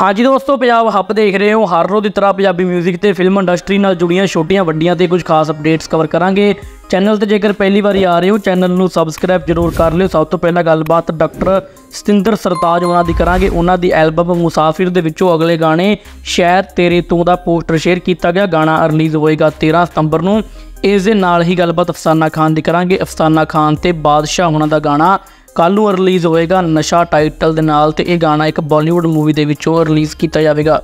ਹਾਂਜੀ ਦੋਸਤੋ, ਪੰਜਾਬ ਹੱਬ ਦੇਖ ਰਹੇ ਹੋ। ਹਰ ਰੋਜ਼ ਦੀ ਤਰ੍ਹਾਂ ਪੰਜਾਬੀ 뮤직 ਤੇ ਫਿਲਮ ਇੰਡਸਟਰੀ ਨਾਲ ਜੁੜੀਆਂ ਛੋਟੀਆਂ ਵੱਡੀਆਂ ਤੇ ਕੁਝ ਖਾਸ ਅਪਡੇਟਸ ਕਵਰ ਕਰਾਂਗੇ। ਚੈਨਲ ਤੇ ਜੇਕਰ ਪਹਿਲੀ ਵਾਰੀ ਆ ਰਹੇ ਹੋ ਚੈਨਲ ਨੂੰ ਸਬਸਕ੍ਰਾਈਬ ਜ਼ਰੂਰ ਕਰ ਲਿਓ। ਸਭ ਤੋਂ ਪਹਿਲਾਂ ਗੱਲਬਾਤ ਡਾਕਟਰ ਸਤਿੰਦਰ ਸਰਤਾਜ ਉਹਨਾਂ ਦੀ ਕਰਾਂਗੇ। ਉਹਨਾਂ ਦੀ ਐਲਬਮ ਮੁਸਾਫਿਰ ਦੇ ਵਿੱਚੋਂ ਅਗਲੇ ਗਾਣੇ ਸ਼ਾਇਦ ਤੇਰੇ ਤੋਂ ਦਾ ਪੋਸਟਰ ਸ਼ੇਅਰ ਕੀਤਾ ਗਿਆ। ਗਾਣਾ ਰਿਲੀਜ਼ ਹੋਏਗਾ 13 ਸਤੰਬਰ ਨੂੰ। ਇਸ ਦੇ ਨਾਲ ਹੀ ਗੱਲਬਾਤ ਅਫਸਾਨਾ ਖਾਨ ਦੀ ਕਰਾਂਗੇ। ਅਫਸਾਨਾ ਖਾਨ ਤੇ ਬਾਦਸ਼ਾਹ ਉਹਨਾਂ ਦਾ ਗਾਣਾ ਕੱਲ ਨੂੰ ਰਿਲੀਜ਼ ਹੋਏਗਾ ਨਸ਼ਾ ਟਾਈਟਲ ਦੇ ਨਾਲ ਤੇ ਇਹ ਗਾਣਾ ਇੱਕ ਬਾਲੀਵੁੱਡ ਮੂਵੀ ਦੇ ਵਿੱਚੋਂ ਰਿਲੀਜ਼ ਕੀਤਾ ਜਾਵੇਗਾ।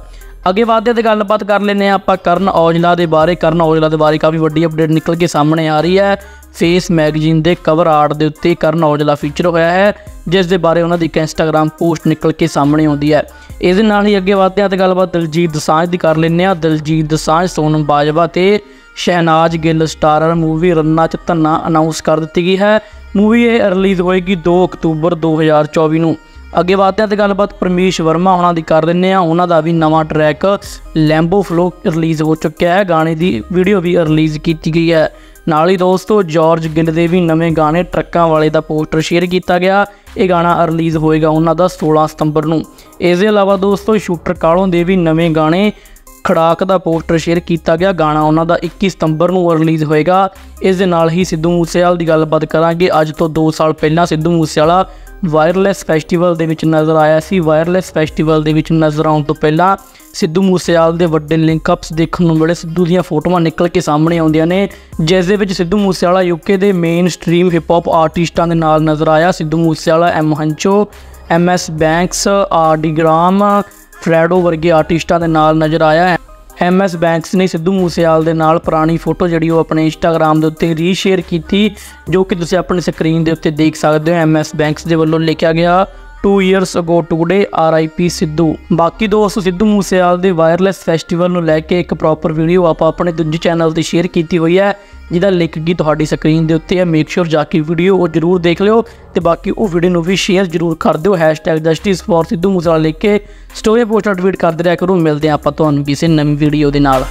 ਅੱਗੇ ਵਧਦੇ ਤੇ ਗੱਲਬਾਤ ਕਰ ਲੈਨੇ ਆ ਆਪਾਂ ਕਰਨ ਔਜਲਾ ਦੇ ਬਾਰੇ। ਕਰਨ ਔਜਲਾ ਦੇ ਬਾਰੇ ਕਾਫੀ ਵੱਡੀ ਅਪਡੇਟ ਨਿਕਲ ਕੇ ਸਾਹਮਣੇ ਆ ਰਹੀ ਹੈ। ਫੇਸ ਮੈਗਜ਼ੀਨ ਦੇ ਕਵਰ ਆਰਟ ਦੇ ਉੱਤੇ ਕਰਨ ਔਜਲਾ ਫੀਚਰ ਹੋਇਆ ਹੈ, ਜਿਸ ਦੇ ਬਾਰੇ ਉਹਨਾਂ ਦੀ ਇੱਕ ਇੰਸਟਾਗ੍ਰam ਪੋਸਟ ਨਿਕਲ ਕੇ ਸਾਹਮਣੇ ਆਉਂਦੀ ਹੈ। ਇਸ ਦੇ ਨਾਲ ਹੀ ਅੱਗੇ ਵਧਦੇ ਆ ਤੇ ਗੱਲਬਾਤ ਦਿਲਜੀਤ ਦਸਾਂਝ ਦੀ ਕਰ ਲੈਨੇ ਆ ਦਿਲਜੀਤ ਦਸਾਂਝ, ਸੋਨਮ ਬਾਜਵਾ ਤੇ Shehnaaz Gill starrer movie Ranna Ch Dhanna announce ਕਰ ਦਿੱਤੀ ਗਈ ਹੈ। ਮੂਵੀ ਇਹ ਰਿਲੀਜ਼ ਹੋਏਗੀ 2 ਅਕਤੂਬਰ 2024 ਨੂੰ। ਅੱਗੇ ਵਧਦੇ ਤੇ ਗੱਲਬਾਤ ਪਰਮੇਸ਼ ਵਰਮਾ ਉਹਨਾਂ ਦੀ ਕਰ ਦਿੰਨੇ ਆ ਉਹਨਾਂ ਦਾ ਵੀ ਨਵਾਂ ਟਰੈਕ ਲੈਂਬੋ ਫਲੋ ਰਿਲੀਜ਼ ਹੋ ਚੁੱਕਿਆ ਹੈ। ਗਾਣੇ ਦੀ ਵੀਡੀਓ ਵੀ ਰਿਲੀਜ਼ ਕੀਤੀ ਗਈ ਹੈ। ਨਾਲ ਹੀ ਦੋਸਤੋ ਜਾਰਜ ਗਿੱਲ ਦੇ ਵੀ ਨਵੇਂ ਗਾਣੇ ਟਰੱਕਾਂ ਵਾਲੇ ਦਾ ਪੋਸਟਰ ਸ਼ੇਅਰ ਕੀਤਾ ਗਿਆ। ਇਹ ਗਾਣਾ ਰਿਲੀਜ਼ ਹੋਏਗਾ ਉਹਨਾਂ ਦਾ 16 ਸਤੰਬਰ ਨੂੰ। ਇਸ ਦੇ ਇਲਾਵਾ ਦੋਸਤੋ, ਸ਼ੂਟਰ ਕਾਲੋਂ ਦੇ ਵੀ ਨਵੇਂ ਗਾਣੇ ਖੜਾਕ ਦਾ ਪੋਸਟਰ ਸ਼ੇਅਰ ਕੀਤਾ ਗਿਆ। ਗਾਣਾ ਉਹਨਾਂ ਦਾ 21 ਸਤੰਬਰ ਨੂੰ ਰਿਲੀਜ਼ ਹੋਏਗਾ। ਇਸ ਦੇ ਨਾਲ ਹੀ ਸਿੱਧੂ ਮੂਸੇਵਾਲ ਦੀ ਗੱਲਬਾਤ ਕਰਾਂਗੇ। ਅੱਜ ਤੋਂ 2 ਸਾਲ ਪਹਿਲਾਂ ਸਿੱਧੂ ਮੂਸੇਵਾਲਾ ਵਾਇਰਲੈਸ ਫੈਸਟੀਵਲ ਦੇ ਵਿੱਚ ਨਜ਼ਰ ਆਇਆ ਸੀ। ਵਾਇਰਲੈਸ ਫੈਸਟੀਵਲ ਦੇ ਵਿੱਚ ਨਜ਼ਰ ਆਉਣ ਤੋਂ ਪਹਿਲਾਂ ਸਿੱਧੂ ਮੂਸੇਵਾਲ ਦੇ ਵੱਡੇ ਲਿੰਕ ਅਪਸ ਦੇਖਣ ਨੂੰ ਮਿਲੇ। ਸਿੱਧੂ ਦੀਆਂ ਫੋਟੋਆਂ ਨਿਕਲ ਕੇ ਸਾਹਮਣੇ ਆਉਂਦੀਆਂ ਨੇ, ਜਿਸ ਦੇ ਵਿੱਚ ਸਿੱਧੂ ਮੂਸੇਵਾਲਾ ਯੂਕੇ ਦੇ ਮੇਨ ਸਟ੍ਰੀਮ ਹਿਪ ਹੌਪ ਆਰਟਿਸਟਾਂ ਦੇ ਨਾਲ ਨਜ਼ਰ ਆਇਆ। Sidhu Moosewala M Huncho M S Banks R ਆਰਡੀਗ੍ਰਾਮ ਫਰੈਡੋ ਵਰਗੇ ਆਰਟਿਸਟਾਂ ਦੇ ਨਾਲ ਨਜ਼ਰ ਆਇਆ ਐਮ ਐਸ ਬੈਂਕਸ ਨੇ ਸਿੱਧੂ ਮੂਸੇਵਾਲ ਦੇ ਨਾਲ ਪੁਰਾਣੀ ਫੋਟੋ ਜਿਹੜੀ ਉਹ ਆਪਣੇ ਇੰਸਟਾਗ੍ਰam ਦੇ ਉੱਤੇ ਰੀਸ਼ੇਅਰ ਕੀਤੀ, ਜੋ ਕਿ ਤੁਸੀਂ ਆਪਣੀ ਸਕਰੀਨ ਦੇ ਉੱਤੇ ਦੇਖ ਸਕਦੇ ਹੋ। ਐਮ ਐਸ ਬੈਂਕਸ ਦੇ ਵੱਲੋਂ ਲਿਖਿਆ ਗਿਆ 2 years ago today RIP Sidhu. ਬਾਕੀ ਦੋਸਤ, ਸਿੱਧੂ ਮੂਸੇਵਾਲ ਦੇ ਵਾਇਰਲੈਸ ਫੈਸਟੀਵਲ ਨੂੰ ਲੈ ਕੇ ਇੱਕ ਪ੍ਰੋਪਰ ਵੀਡੀਓ ਆਪਾਂ ਆਪਣੇ ਦੂਜੇ ਚੈਨਲ ਤੇ ਸ਼ੇਅਰ ਕੀਤੀ ਹੋਈ ਹੈ। ਜਿਹਦਾ ਲਿੰਕ ਕੀ ਤੁਹਾਡੀ ਸਕਰੀਨ ਦੇ ਉੱਤੇ ਹੈ ਮੇਕ ਸ਼ੋਰ ਜਾ ਕੇ ਵੀਡੀਓ ਉਹ ਜਰੂਰ ਦੇਖ ਲਿਓ ਤੇ ਬਾਕੀ ਉਹ ਵੀਡੀਓ ਨੂੰ ਵੀ ਸ਼ੇਅਰ ਜਰੂਰ ਕਰ ਦਿਓ #ਜਸਟਿਸ ਫॉर ਸਿੱਧੂ ਮੂਸੇਵਾਲਾ ਲਿਖ ਕੇ ਸਟੋਰੀ ਪੋਸਟ ਟਵੀਟ ਕਰਦੇ ਰਿਹਾ ਕਰੋ, ਮਿਲਦੇ ਹਾਂ ਆਪਾਂ ਤੁਹਾਨੂੰ ਕਿਸੇ ਨਵੀਂ ਵੀਡੀਓ ਦੇ ਨਾਲ।